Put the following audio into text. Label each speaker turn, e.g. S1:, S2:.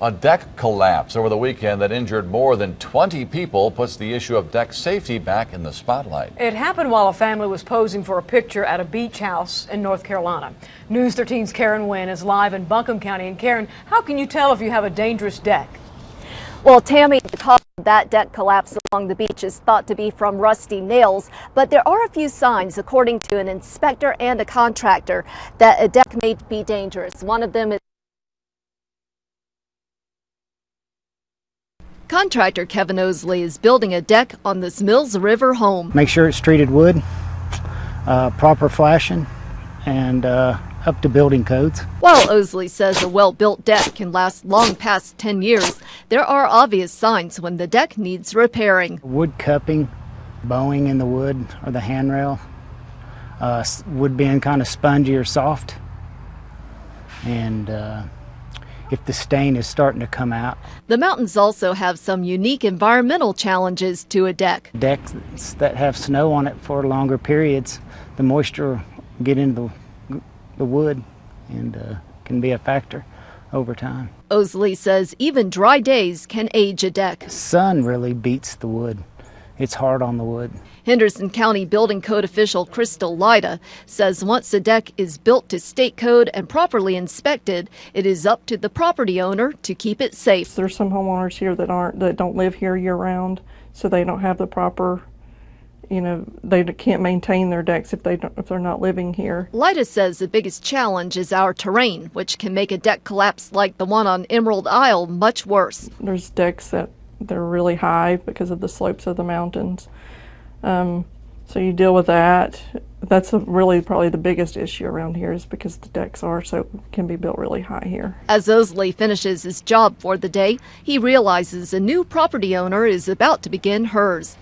S1: A deck collapse over the weekend that injured more than 20 people puts the issue of deck safety back in the spotlight.
S2: It happened while a family was posing for a picture at a beach house in North Carolina. News 13's Karen Wynne is live in Buncombe County. And Karen, how can you tell if you have a dangerous deck?
S3: Well, Tammy, the cause of that deck collapse along the beach is thought to be from rusty nails, but there are a few signs, according to an inspector and a contractor, that a deck may be dangerous. One of them is Contractor Kevin Osley is building a deck on this Mills River home.
S4: Make sure it's treated wood, uh, proper flashing, and uh, up to building codes.
S3: While Osley says a well built deck can last long past 10 years, there are obvious signs when the deck needs repairing.
S4: Wood cupping, bowing in the wood or the handrail, uh, wood being kind of spongy or soft, and uh, if the stain is starting to come out.
S3: The mountains also have some unique environmental challenges to a deck.
S4: Decks that have snow on it for longer periods, the moisture get into the, the wood and uh, can be a factor over time.
S3: Osley says even dry days can age a deck.
S4: Sun really beats the wood. It's hard on the wood.
S3: Henderson County Building Code official Crystal Lyda says once a deck is built to state code and properly inspected, it is up to the property owner to keep it safe.
S5: There's some homeowners here that aren't that don't live here year round, so they don't have the proper you know they can't maintain their decks if they don't, if they're not living here.
S3: Lyda says the biggest challenge is our terrain, which can make a deck collapse like the one on Emerald Isle much worse.
S5: There's decks that they're really high because of the slopes of the mountains. Um, so you deal with that. That's a, really probably the biggest issue around here is because the decks are so can be built really high here.
S3: As Osley finishes his job for the day, he realizes a new property owner is about to begin hers.